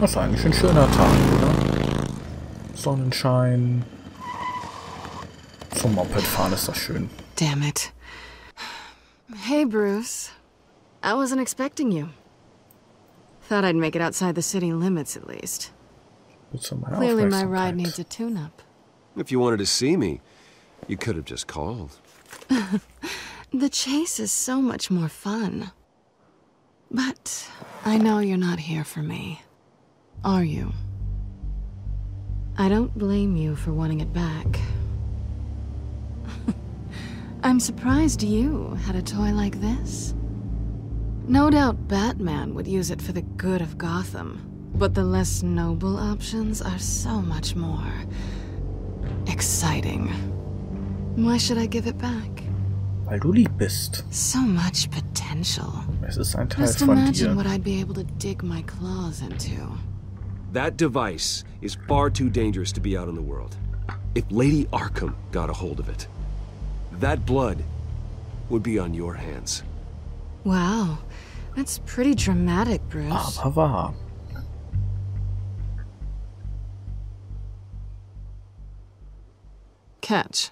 Das ist eigentlich ein schöner Tag, oder? Sonnenschein. Zum Mopedfahren ist das schön. Damn it. Hey, Bruce. I wasn't expecting you. Thought I'd make it outside the city limits at least. Willst du Clearly, my ride needs a tune up. If you wanted to see me, you could have just called. The chase is so much more fun. But I know you're not here for me. Are you? I don't blame you for wanting it back. I'm surprised you had a toy like this. No doubt Batman would use it for the good of Gotham, but the less noble options are so much more exciting. Why should I give it back? Weil du lieb bist. So much potential. Es ist ein Teil Just imagine what I'd be able to dig my claws into. That device is far too dangerous to be out in the world. If Lady Arkham got a hold of it, that blood would be on your hands. Wow, that's pretty dramatic, Bruce. Aber wahr. Catch.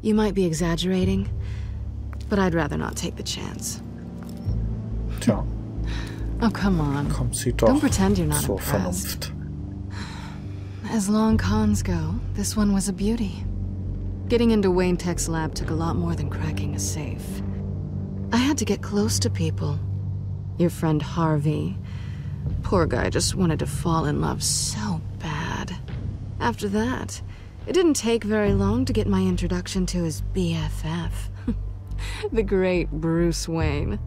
You might be exaggerating, but I'd rather not take the chance. Tja, Oh, come on. kommt sie doch Don't pretend you're not zur impressed. Vernunft. As long cons go, this one was a beauty. Getting into Wayne Tech's lab took a lot more than cracking a safe. I had to get close to people. Your friend Harvey. Poor guy just wanted to fall in love so bad. After that, it didn't take very long to get my introduction to his BFF. the great Bruce Wayne.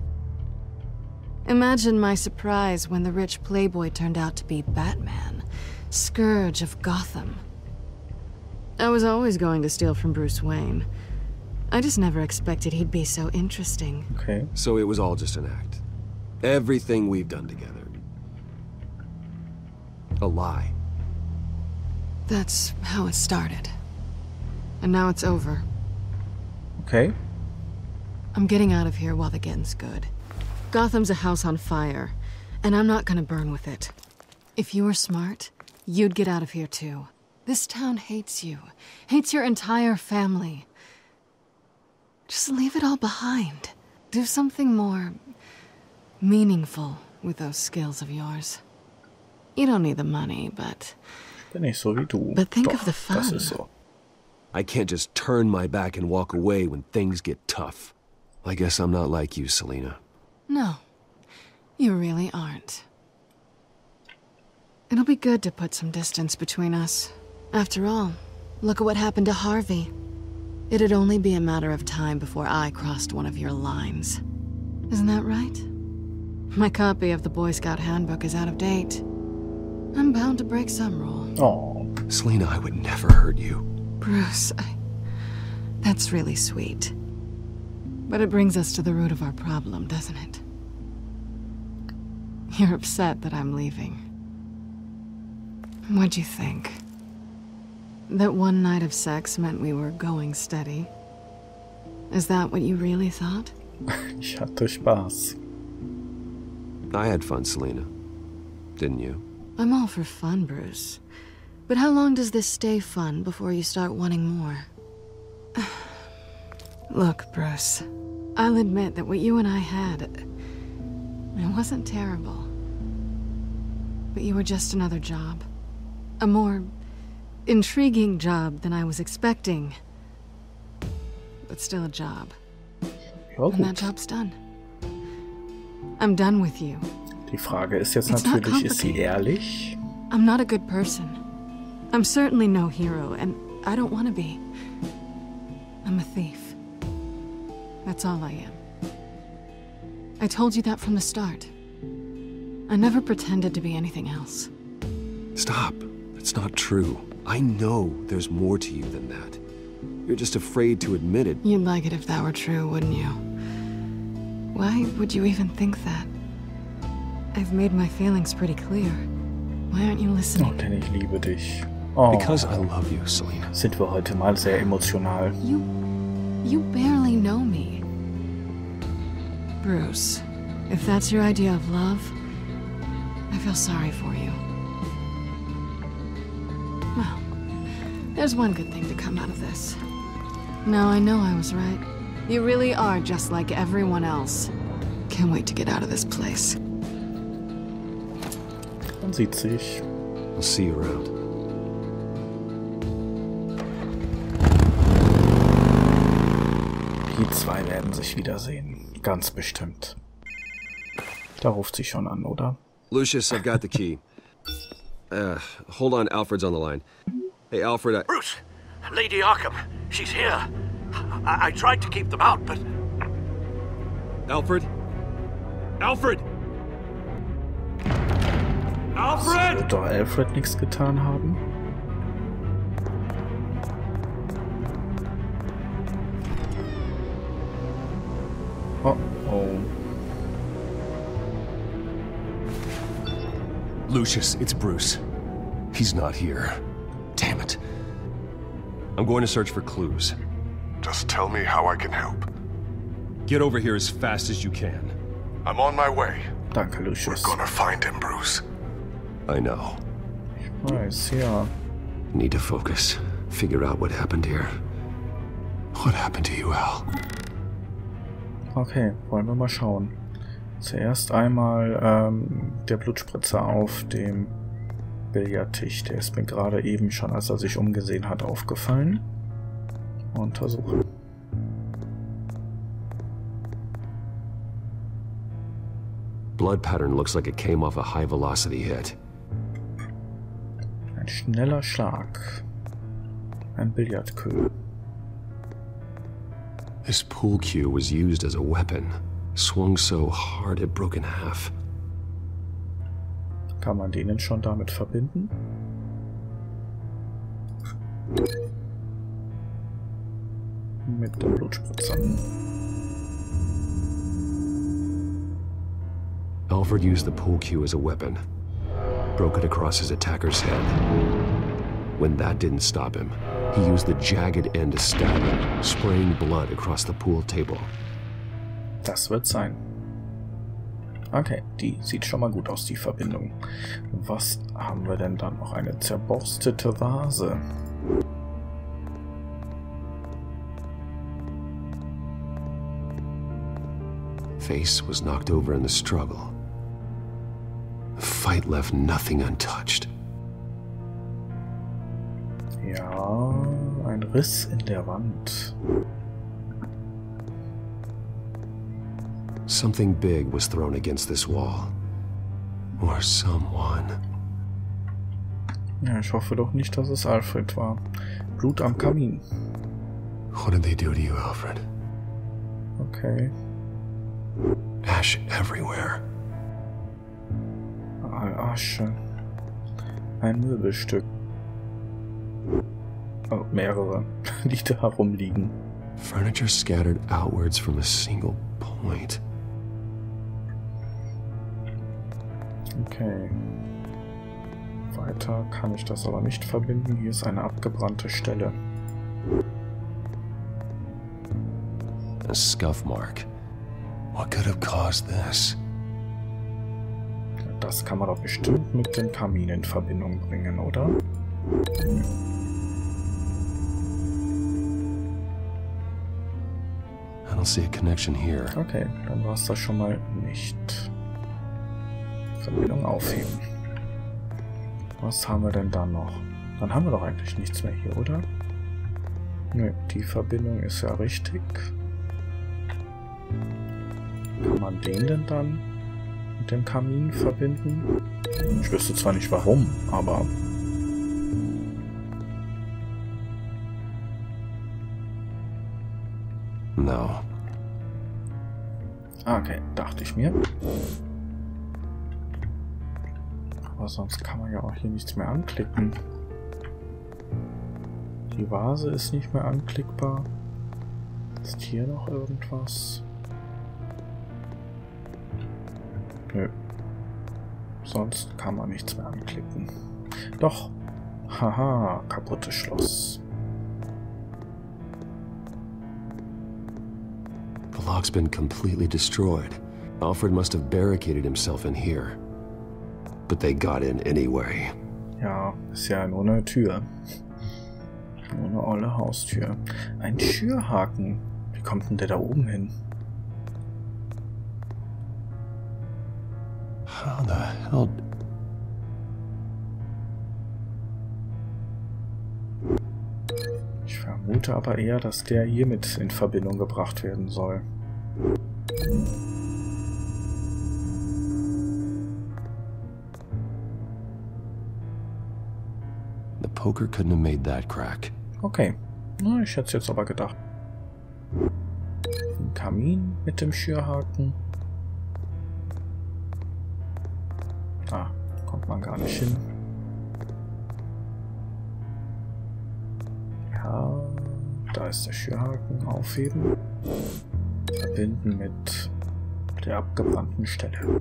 Imagine my surprise when the rich playboy turned out to be Batman, scourge of Gotham. I was always going to steal from Bruce Wayne. I just never expected he'd be so interesting. Okay. So it was all just an act. Everything we've done together. A lie. That's how it started. And now it's over. Okay. I'm getting out of here while the getting's good. Gotham's a house on fire, and I'm not gonna burn with it. If you were smart, you'd get out of here too. This town hates you, hates your entire family. Just leave it all behind. Do something more meaningful with those skills of yours. You don't need the money, but Bin ich so wie du. But think of the fun. I can't just turn my back and walk away when things get tough. I guess I'm not like you, Selina. No, you really aren't. It'll be good to put some distance between us. After all, look at what happened to Harvey. It'd only be a matter of time before I crossed one of your lines. Isn't that right? My copy of the Boy Scout Handbook is out of date. I'm bound to break some rule. Oh, Selina, I would never hurt you. Bruce, I... That's really sweet. But it brings us to the root of our problem, doesn't it? You're upset that I'm leaving. What'd you think? That one night of sex meant we were going steady? Is that what you really thought? ich hatte Spaß. I had fun, Selina. Didn't you? I'm all for fun, Bruce. But how long does this stay fun before you start wanting more? Look, Bruce. I'll admit that what you and I had. It wasn't terrible. But you were just another job. A more intriguing job than I was expecting. But still a job. Ja And that job's done. I'm done with you. Die Frage ist jetzt It's natürlich, ist sie ehrlich? I'm not a good person. I'm certainly no hero, and I don't want to be. I'm a thief. That's all I am. I told you that from the start. I never pretended to be anything else. Stop. It's not true. I know there's more to you than that. You're just afraid to admit it. You'd like it if that were true, wouldn't you? Why would you even think that? I've made my feelings pretty clear. Why aren't you Oh, listening? denn ich liebe dich. Oh, Because I love you, Selina. sind wir heute mal sehr emotional. You. You barely know me. Bruce, If that's your idea of love, I feel sorry for you. Well, there's one good thing to come out of this. Now I know I was right. You really are just like everyone else. Can't wait to get out of this place. Man sieht sich. I'll see you around. Zwei werden sich wiedersehen. Ganz bestimmt. Da ruft sie schon an, oder? Lucius, I've got the key. Uh, hold on, Alfred's on the line. Hey, Alfred, I... Bruce, Lady Arkham, she's here. I, I tried to keep them out, but Alfred? Alfred! Alfred! Wird doch Alfred nichts getan haben? Lucius, it's Bruce. He's not here. Damn it. I'm going to search for clues. Just tell me how I can help. Get over here as fast as you can. I'm on my way. Danke, We're Lucius. gonna find him, Bruce. I know. Weiß, ja. Need to focus. Figure out what happened here. What happened to you, Al? Okay, wollen wir mal schauen. Zuerst einmal ähm, der Blutspritzer auf dem Billardtisch. Der ist mir gerade eben schon, als er sich umgesehen hat, aufgefallen. Untersuchen. Blood pattern looks like it came off a high velocity hit. Ein schneller Schlag. Ein Billardkühl. This pool cue was used as a weapon. Swung so hard it broke in half. Kann man den denn schon damit verbinden? Mit dem Blutspritzer. Alfred used the pool cue as a weapon. Broke it across his attacker's head. When that didn't stop him, he used the jagged end to stab him, spraying blood across the pool table. Das wird sein. Okay, die sieht schon mal gut aus, die Verbindung. Was haben wir denn dann noch? Eine zerborstete Vase. Face was knocked over in the struggle. The fight left nothing untouched. Ja, ein Riss in der Wand. Something big was thrown against this wall. Or someone. Ja, ich hoffe doch nicht, dass es Alfred war. Blut am Kamin. What did they do to you, Alfred? Okay. Ash everywhere. Ah, Asche. Ein Möbelstück. Oh, mehrere, die da herumliegen. Furniture scattered outwards from a single point. Okay. Weiter kann ich das aber nicht verbinden. Hier ist eine abgebrannte Stelle. A scuff mark. What could have caused this? Das kann man doch bestimmt mit dem Kamin in Verbindung bringen, oder? I don't see a connection here. Okay, dann war es das schon mal nicht. Verbindung aufheben. Was haben wir denn da noch? Dann haben wir doch eigentlich nichts mehr hier, oder? Nö, die Verbindung ist ja richtig. Kann man den denn dann mit dem Kamin verbinden? Ich wüsste zwar nicht warum, aber... No. Ah, Okay, dachte ich mir. Aber sonst kann man ja auch hier nichts mehr anklicken. Die Vase ist nicht mehr anklickbar. Ist hier noch irgendwas? Nö. Sonst kann man nichts mehr anklicken. Doch. Haha, kaputtes Schloss. The lock's been completely destroyed. Alfred must have barricaded himself in here. But they got in anyway. Ja, ist ja nur eine Tür. Nur eine olle Haustür. Ein Schürhaken. Wie kommt denn der da oben hin? How the hell... Ich vermute aber eher, dass der hiermit in Verbindung gebracht werden soll. Poker couldn't have made that crack. Okay. Na, ich hätte es jetzt aber gedacht. Ein Kamin mit dem Schürhaken. Ah, kommt man gar nicht hin. Ja, da ist der Schürhaken. Aufheben. Verbinden mit der abgebrannten Stelle.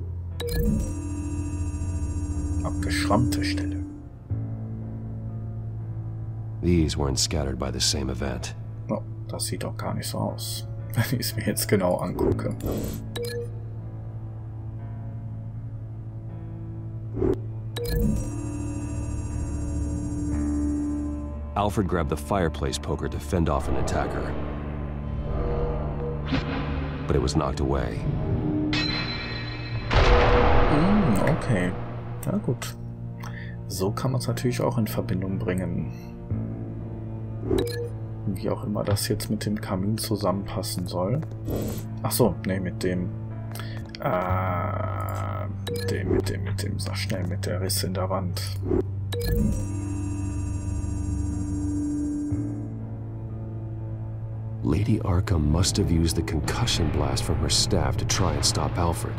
Abgeschrammte Stelle. These weren't scattered by the same event. Oh, das sieht doch gar nicht so aus, wenn ich es mir jetzt genau angucke. Alfred grabbed the fireplace poker to fend off an attacker. But it was knocked away. Hm, okay. Na gut. So kann man es natürlich auch in Verbindung bringen. Wie auch immer das jetzt mit dem Kamin zusammenpassen soll. Ach so, nee, mit dem... Äh, mit dem, mit dem, mit dem, sag schnell, mit der Riss in der Wand. Lady Arkham must have used the concussion blast from her staff to try and stop Alfred.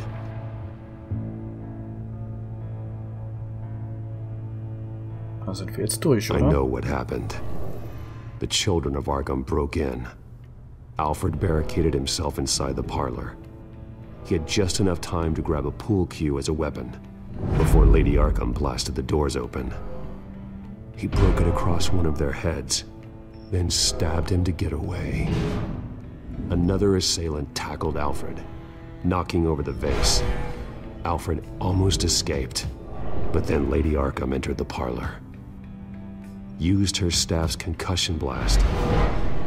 Da sind wir jetzt durch, I oder? know what happened. The children of Arkham broke in. Alfred barricaded himself inside the parlor. He had just enough time to grab a pool cue as a weapon before Lady Arkham blasted the doors open. He broke it across one of their heads, then stabbed him to get away. Another assailant tackled Alfred, knocking over the vase. Alfred almost escaped, but then Lady Arkham entered the parlor used her staff's concussion blast,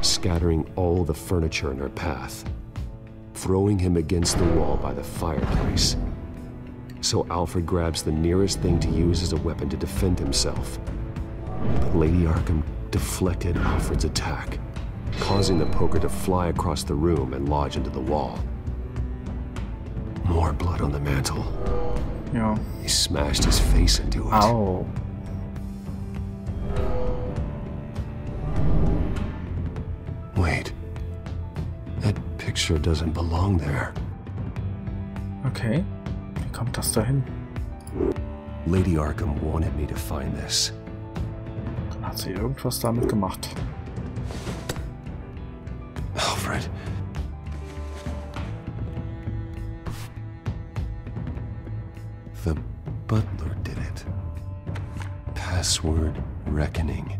scattering all the furniture in her path, throwing him against the wall by the fireplace. So Alfred grabs the nearest thing to use as a weapon to defend himself. But Lady Arkham deflected Alfred's attack, causing the poker to fly across the room and lodge into the wall. More blood on the mantle. Ja. He smashed his face into it. Au. Picture doesn't belong there. Okay. Wie kommt das dahin? Lady Arkham wanted me to find this. Dann hat sie irgendwas damit gemacht. Alfred. The butler did it. Password reckoning.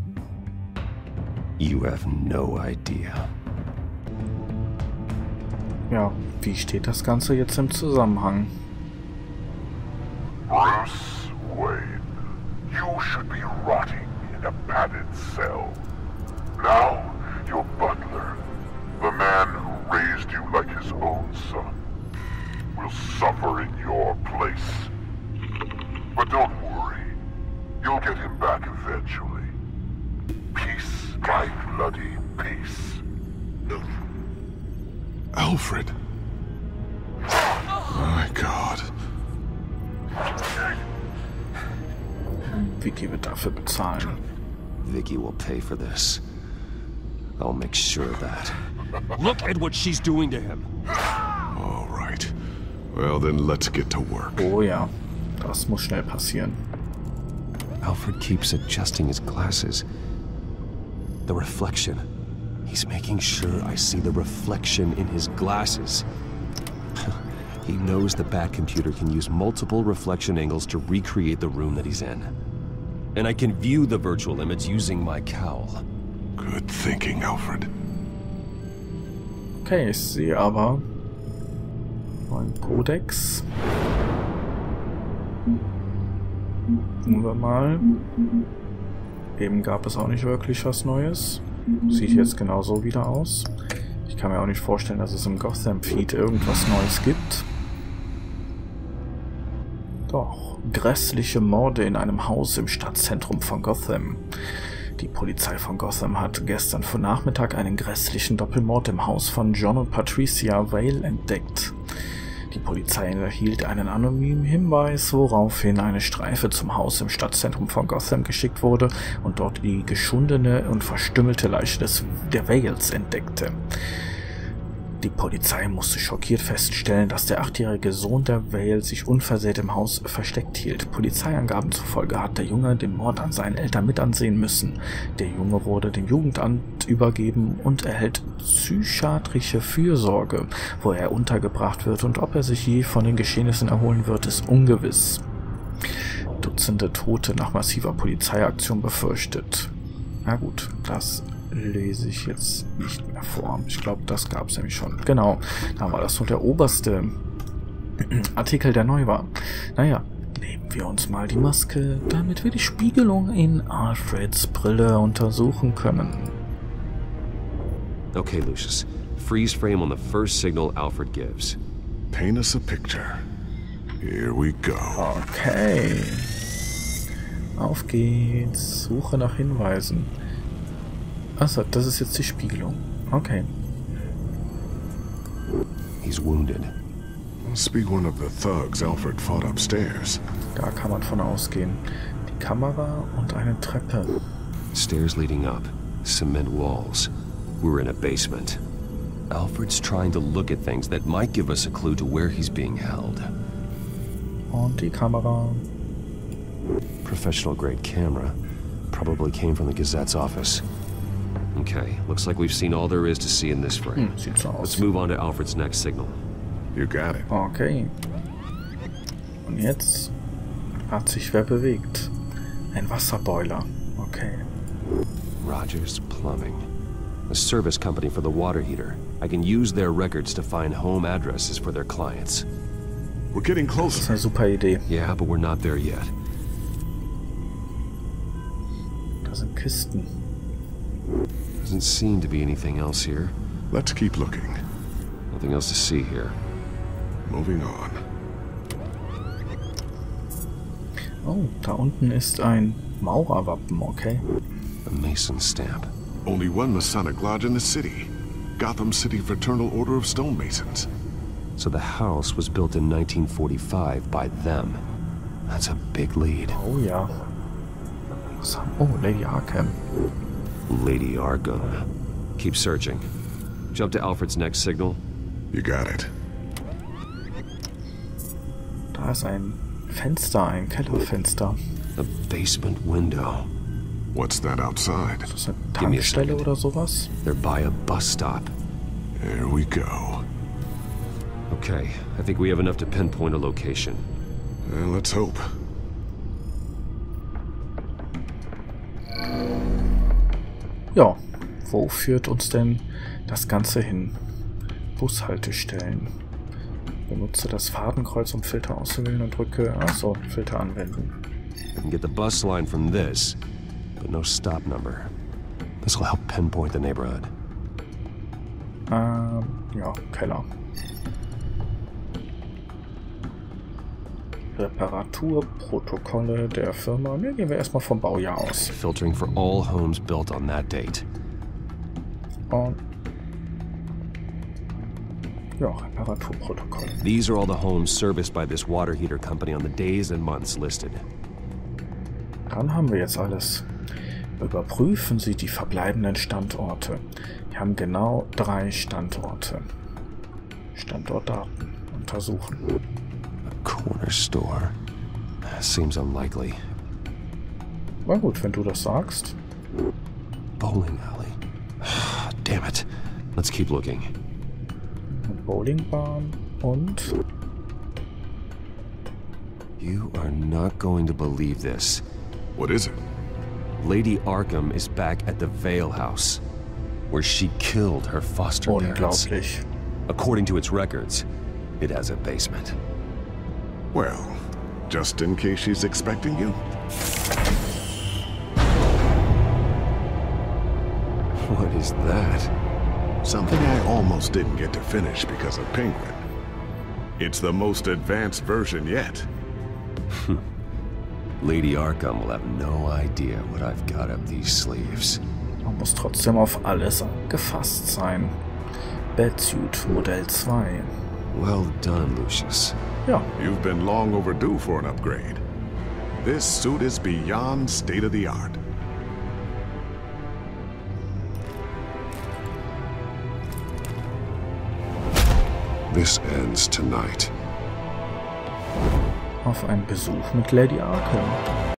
You have no idea. Ja, wie steht das Ganze jetzt im Zusammenhang? Vicki wird dafür bezahlen. Vicki will pay for this. I'll make sure of that. Look at what she's doing to him. All right. Well, then let's get to work. Oh ja, das muss schnell passieren. Alfred keeps adjusting his glasses. The reflection. He's making sure I see the reflection in his glasses. he knows the Bat computer can use multiple reflection angles to recreate the room that he's in. And I can view the virtual image using my cowl. Good thinking, Alfred. Okay, ich sehe aber, Neuen Kodex. Gucken wir mal. Eben gab es auch nicht wirklich was Neues. Sieht jetzt genauso wieder aus. Ich kann mir auch nicht vorstellen, dass es im Gotham-Feed irgendwas Neues gibt. Doch, grässliche Morde in einem Haus im Stadtzentrum von Gotham. Die Polizei von Gotham hat gestern vor Nachmittag einen grässlichen Doppelmord im Haus von John und Patricia Vale entdeckt. Die Polizei erhielt einen anonymen Hinweis, woraufhin eine Streife zum Haus im Stadtzentrum von Gotham geschickt wurde und dort die geschundene und verstümmelte Leiche des, der Vales entdeckte. Die Polizei musste schockiert feststellen, dass der achtjährige Sohn der Vale sich unversehrt im Haus versteckt hielt. Polizeiangaben zufolge hat der Junge den Mord an seinen Eltern mit ansehen müssen. Der Junge wurde dem Jugendamt übergeben und erhält psychiatrische Fürsorge. Wo er untergebracht wird und ob er sich je von den Geschehnissen erholen wird, ist ungewiss. Dutzende Tote nach massiver Polizeiaktion befürchtet. Na gut, das lese ich jetzt nicht mehr vor. Ich glaube, das gab es nämlich schon. Genau, da war das so der oberste Artikel, der neu war. Naja, nehmen wir uns mal die Maske, damit wir die Spiegelung in Alfreds Brille untersuchen können. Okay, Lucius. Freeze frame on the first signal Alfred gives. Paint us a picture. Here we go. Okay. Auf geht's. Suche nach Hinweisen. Achso, das ist jetzt die Spiegelung. Okay. He's wounded. Must be one of the thugs Alfred fought upstairs. Da kann man von ausgehen. Die Kamera und eine Treppe. Stairs leading up. Cement walls. We're in a basement. Alfred's trying to look at things that might give us a clue to where he's being held. Und die Kamera. Professional grade camera. Probably came from the Gazette's office. Okay, looks like we've seen all there is to see in this frame. Hm, sieht so Let's move on to Alfred's next signal. You got it. Okay. Und jetzt hat sich wer bewegt. Ein Wasserboiler. Okay. Rogers Plumbing. A service company for the water heater. I can use their records to find home addresses for their clients. We're getting Das ist closer. eine super Idee. Yeah, but we're not there yet. Da sind Kisten. Doesn't seem to be anything else here. Let's keep looking. Nothing else to see here. Moving on. Oh, da unten ist ein Maurerwappen, okay. A Mason stamp. Only one Masonic lodge in the city. Gotham City Fraternal Order of Stonemasons. So the house was built in 1945 by them. That's a big lead. Oh ja. Was haben... Oh, Lady Arkham. Lady Arkham. Keep searching. Jump to Alfred's next signal. You got it. Da ist ein Fenster, ein Kellerfenster. A basement window. What's that outside? Das ist eine Give me a Tankstelle second. oder sowas. They're by a bus stop. There we go. Okay, I think we have enough to pinpoint a location. Well, let's hope. Ja, wo führt uns denn das Ganze hin? Bushaltestellen. Benutze das Fadenkreuz, um Filter auszuwählen und drücke... Achso, Filter anwenden. We can get the bus line from this, but no stop number. This will help pinpoint the neighborhood. Ähm, ja, Keller. Reparaturprotokolle der Firma. Ne, gehen wir erstmal vom Baujahr aus. Filtering for all homes built on that date. Und ja, Reparaturprotokoll. These are all the homes serviced by this water heater company on the days and months listed. Dann haben wir jetzt alles. Überprüfen Sie die verbleibenden Standorte. Wir haben genau drei Standorte. Standortdaten untersuchen. A store. Uh, seems unlikely. Na gut, wenn du das sagst. Bowling alley. Damn it. Let's keep looking. Eine Bowlingbahn und You are not going to believe this. What is it? Lady Arkham is back at the Vale House, where she killed her foster parents. unglaublich. According to its records, It has a basement. Well, just in case she's expecting you. What is that? Something I almost didn't get to finish because of Penguin. It's the most advanced version yet. Lady Arkham will have no idea what I've got up these sleeves. Man muss trotzdem auf alles gefasst sein. Batsuit Modell 2. Well done, Lucius. Ja, You've been long overdue for an upgrade. This suit is beyond state of the art. This ends tonight. auf einen Besuch mit Lady Arkham.